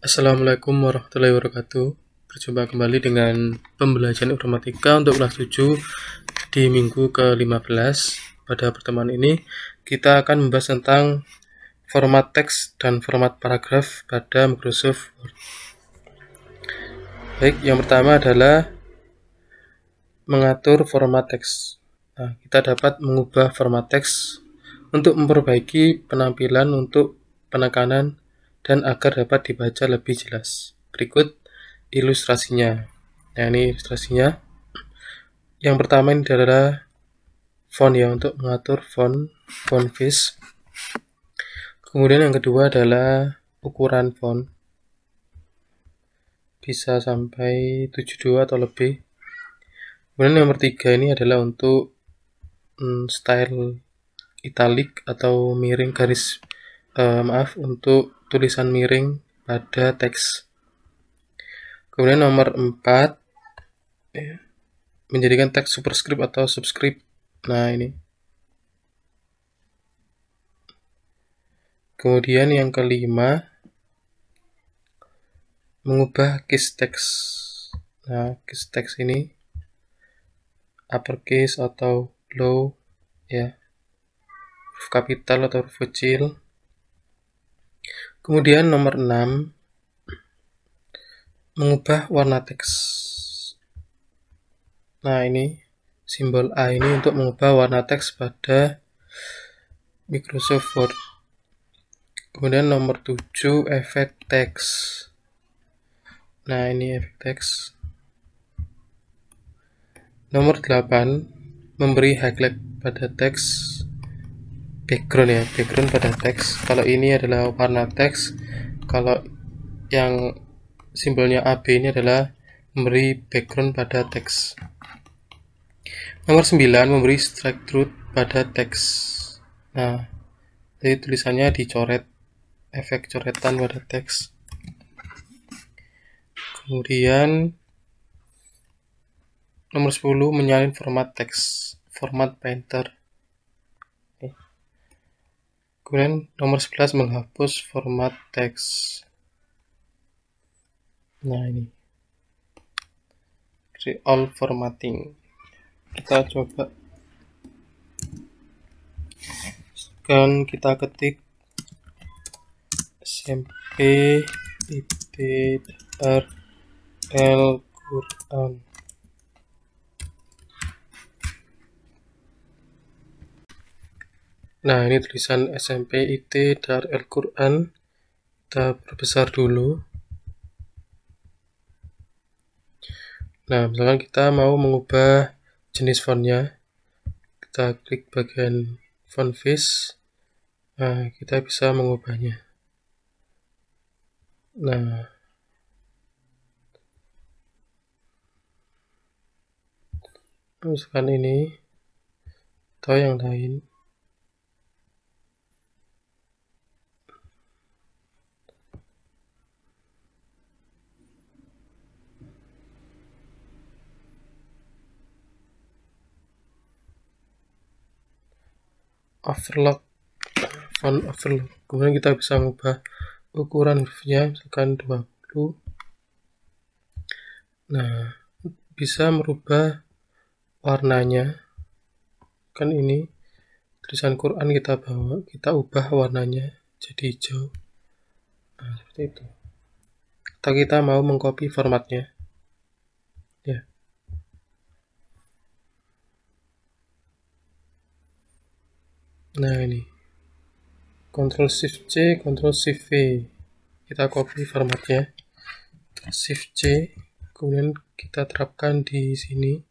Assalamualaikum warahmatullahi wabarakatuh. Berjumpa kembali dengan pembelajaran informatika untuk kelas 7 di minggu ke-15 Pada pertemuan ini kita akan membahas tentang format teks dan format paragraf pada Microsoft Word. Baik, yang pertama adalah mengatur format teks. Nah, kita dapat mengubah format teks untuk memperbaiki penampilan untuk penekanan dan agar dapat dibaca lebih jelas. Berikut ilustrasinya. Nah, ini ilustrasinya. Yang pertama ini adalah font ya untuk mengatur font font face. Kemudian yang kedua adalah ukuran font. Bisa sampai 72 atau lebih. Kemudian yang nomor tiga ini adalah untuk hmm, style italic atau miring garis uh, maaf untuk tulisan miring pada teks. Kemudian nomor 4 ya, menjadikan teks superscript atau subscript. Nah, ini. Kemudian yang kelima mengubah case text. Nah, case text ini uppercase atau low ya. Huruf kapital atau huruf kecil Kemudian nomor 6 mengubah warna teks. Nah, ini simbol A ini untuk mengubah warna teks pada Microsoft Word. Kemudian nomor 7 efek teks. Nah, ini efek teks. Nomor 8 memberi highlight pada teks background ya background pada teks. Kalau ini adalah warna teks kalau yang simbolnya AB ini adalah memberi background pada teks. Nomor 9 memberi strike through pada teks. Nah jadi tulisannya dicoret efek coretan pada teks. Kemudian nomor 10 menyalin format teks format painter Kemudian nomor 11 menghapus format teks. Nah ini. All formatting. Kita coba. Sekarang kita ketik SMP L Quran. Nah, ini tulisan SMP IT Dar El Quran. Kita perbesar dulu. Nah, misalkan kita mau mengubah jenis fontnya, kita klik bagian font face. Nah, kita bisa mengubahnya. Nah, misalkan ini atau yang lain. Overlock. Font overlock. Kemudian kita bisa mengubah ukuran hurufnya misalkan 20 nah bisa merubah warnanya. Kan ini tulisan Quran kita bawa kita ubah warnanya jadi hijau. Nah seperti itu. Atau kita mau mengcopy formatnya ya nah ini. Ctrl Shift C Ctrl Shift V. Kita copy formatnya. Shift C kemudian kita terapkan di sini.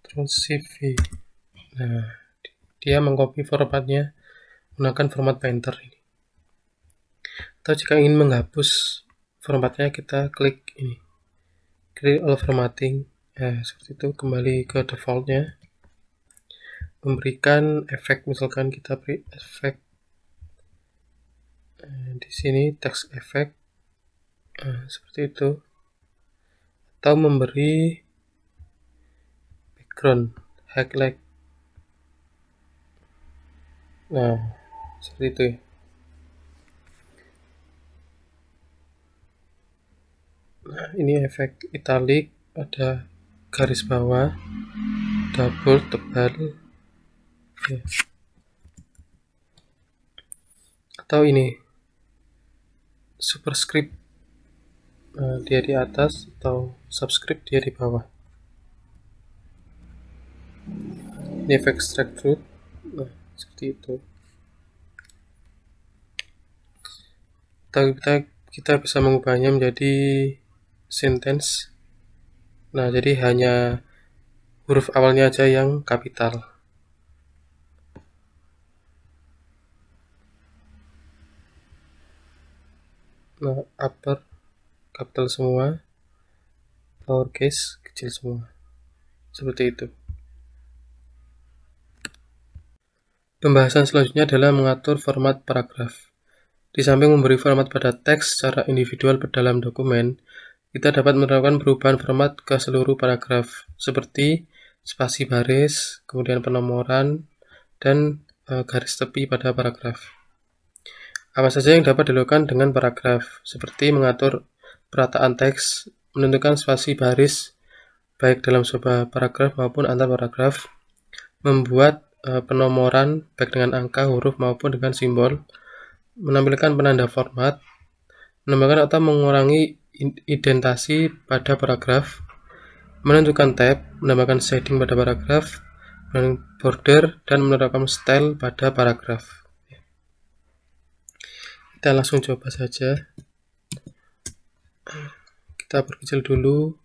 Ctrl Shift V. Nah dia mengcopy formatnya menggunakan format painter ini. Atau jika ingin menghapus formatnya kita klik ini. Klik all formatting. Nah seperti itu kembali ke defaultnya memberikan efek misalkan kita beri efek eh, di sini text efek eh, seperti itu. Atau memberi background highlight nah seperti itu ya. Nah ini efek italic ada garis bawah double tebal ya. atau ini superscript uh, dia di atas atau subscript dia di bawah. Ini efek extract root nah seperti itu. Kita kita bisa mengubahnya menjadi sentence. Nah jadi hanya huruf awalnya aja yang kapital upper kapital semua. Lowercase kecil semua. Seperti itu. Pembahasan selanjutnya adalah mengatur format paragraf. Di samping memberi format pada teks secara individual dalam dokumen kita dapat menerapkan perubahan format ke seluruh paragraf seperti spasi baris, kemudian penomoran, dan e, garis tepi pada paragraf. Apa saja yang dapat dilakukan dengan paragraf, seperti mengatur perataan teks, menentukan spasi baris, baik dalam sebuah paragraf maupun antar paragraf, membuat e, penomoran baik dengan angka, huruf maupun dengan simbol, menampilkan penanda format, menambahkan atau mengurangi identasi pada paragraf, menentukan tab, menambahkan shading pada paragraf, border, dan menerapkan style pada paragraf kita langsung coba saja. Kita perkecil dulu.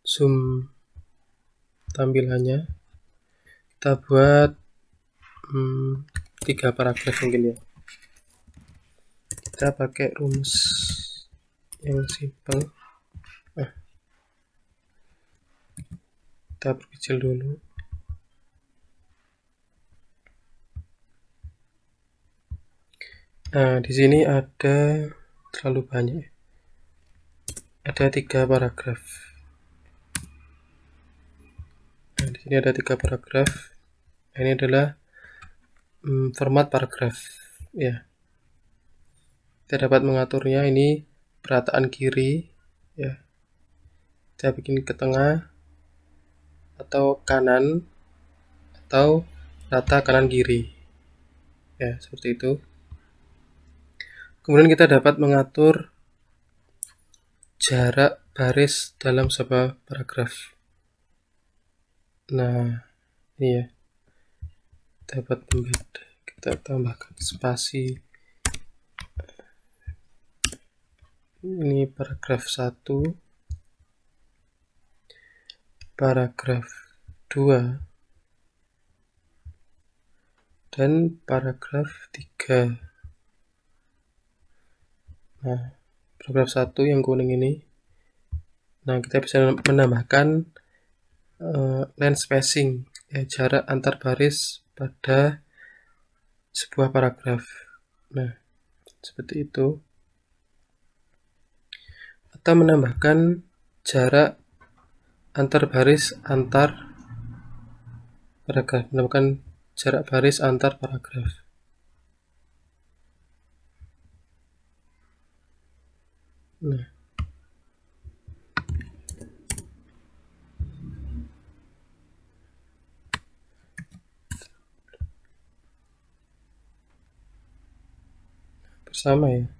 Zoom tampilannya. Kita buat hmm, tiga paragraf mungkin ya. Kita pakai rumus yang simple nah, kita perkecil dulu Nah, di sini ada terlalu banyak. Ada tiga paragraf. Nah, di sini ada tiga paragraf. Nah, ini adalah hmm, format paragraf. Ya, kita dapat mengaturnya. Ini perataan kiri. Ya, kita bikin ke tengah atau kanan atau rata kanan kiri. Ya, seperti itu. Kemudian kita dapat mengatur jarak baris dalam sebuah paragraf. Nah, ini ya. Dapat pembeda. Kita tambahkan spasi. Ini paragraf 1. Paragraf 2 dan paragraf 3 nah paragraf satu yang kuning ini. Nah kita bisa menambahkan uh, line spacing ya jarak antar baris pada sebuah paragraf. Nah seperti itu. Atau menambahkan jarak antar baris antar paragraf. Menambahkan jarak baris antar paragraf Nah. Bersama ya.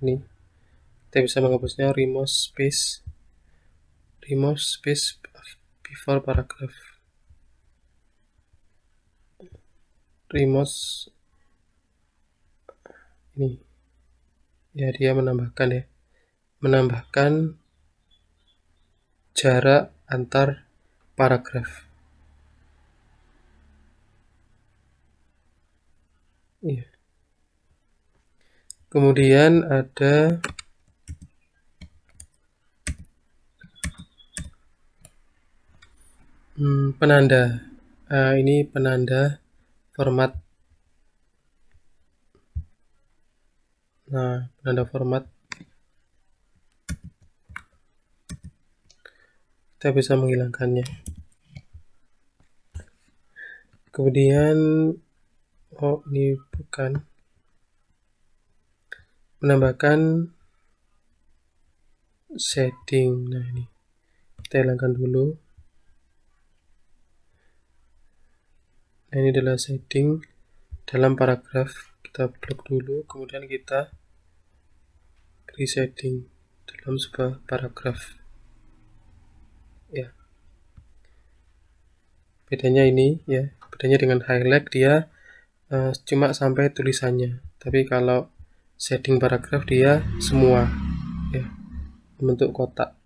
Ini. Kita bisa menghapusnya remove space. Remove space before paragraph. Remove ini ya dia menambahkan ya. Menambahkan jarak antar paragraf. Iya. Kemudian ada hmm, penanda. Nah, ini penanda format Nah, penanda format. Kita bisa menghilangkannya. Kemudian oh ini bukan. Menambahkan shading nah ini. Kita hilangkan dulu. Nah ini adalah shading dalam paragraf. Kita blok dulu. Kemudian kita resetting dalam sebuah paragraf. Ya. Bedanya ini ya bedanya dengan highlight dia uh, cuma sampai tulisannya. Tapi kalau setting paragraf dia semua ya membentuk kotak.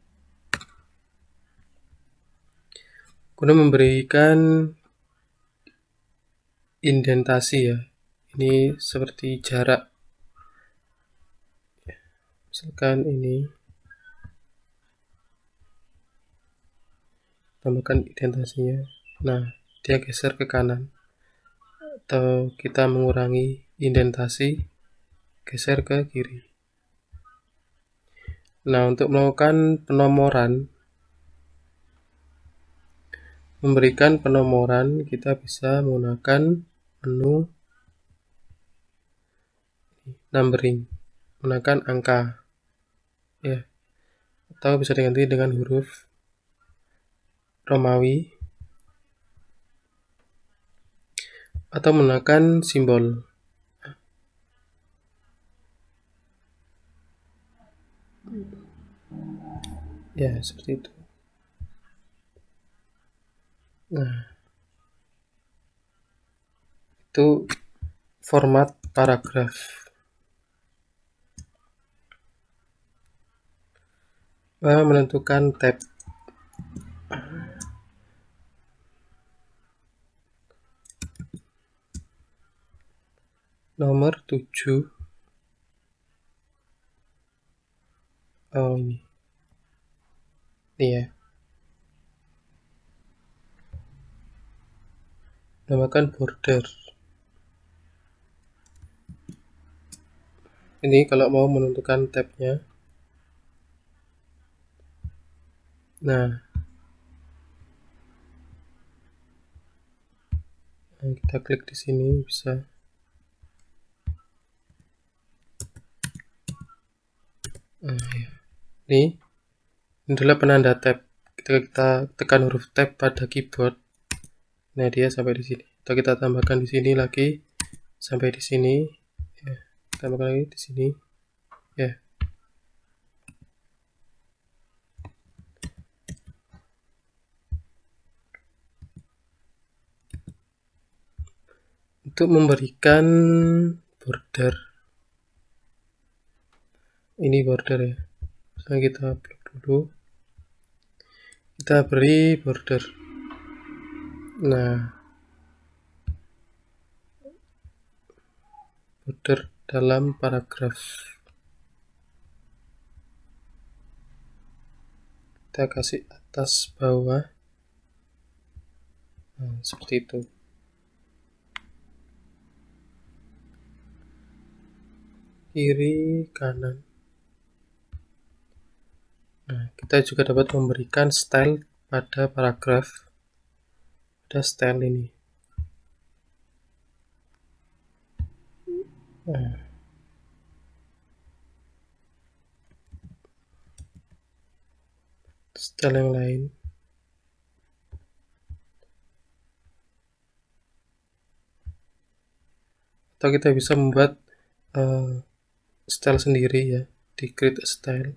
Guna memberikan indentasi ya. Ini seperti jarak misalkan ini. Tambahkan indentasinya nah dia geser ke kanan. Atau kita mengurangi indentasi geser ke kiri. Nah untuk melakukan penomoran memberikan penomoran kita bisa menggunakan menu numbering. Menggunakan angka ya. Atau bisa diganti dengan huruf Romawi. Atau menggunakan simbol. Ya seperti itu. Nah. Itu format paragraf menentukan tab. Nomor 7 oh ini iya. Namakan border. Ini kalau mau menentukan tabnya Nah, kita klik di sini bisa. Nah, ya. Ini, ini adalah penanda tab. Ketika kita tekan huruf tab pada keyboard, nah dia sampai di sini. Atau kita tambahkan di sini lagi sampai di sini. Ya, tambahkan lagi di sini. Ya. Untuk memberikan border. Ini border ya. Sekarang kita blok dulu. Kita beri border. Nah. Border dalam paragraf. Kita kasih atas bawah. Nah, seperti itu kiri kanan. Nah kita juga dapat memberikan style pada paragraf pada style ini. Nah. style yang lain. Atau kita bisa membuat uh, style sendiri ya di create a style.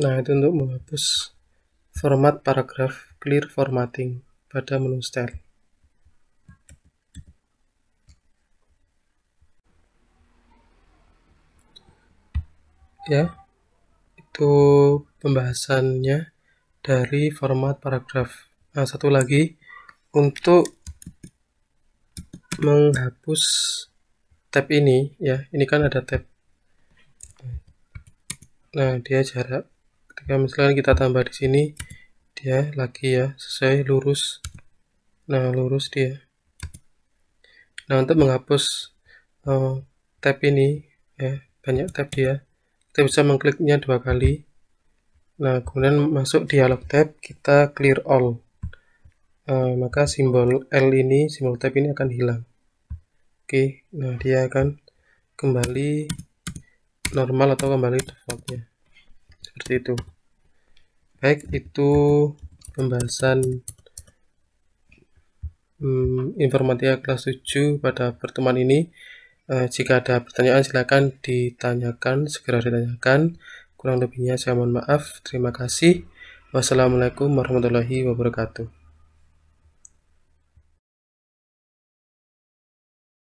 Nah itu untuk menghapus format paragraf clear formatting pada menu style. Ya itu pembahasannya dari format paragraf Nah, satu lagi untuk menghapus tab ini ya, ini kan ada tab. Nah, dia jarak ketika misalkan kita tambah di sini dia lagi ya sesuai lurus. Nah, lurus dia. Nah, untuk menghapus uh, tab ini ya, banyak tab dia. Kita bisa mengkliknya dua kali. Nah, kemudian masuk dialog tab, kita clear all uh, maka simbol L ini simbol tab ini akan hilang. Oke nah dia akan kembali normal atau kembali defaultnya. Seperti itu. Baik itu pembahasan hmm, informatika kelas 7 pada pertemuan ini. Eh, jika ada pertanyaan silakan ditanyakan segera ditanyakan. Kurang lebihnya saya mohon maaf. Terima kasih. Wassalamualaikum warahmatullahi wabarakatuh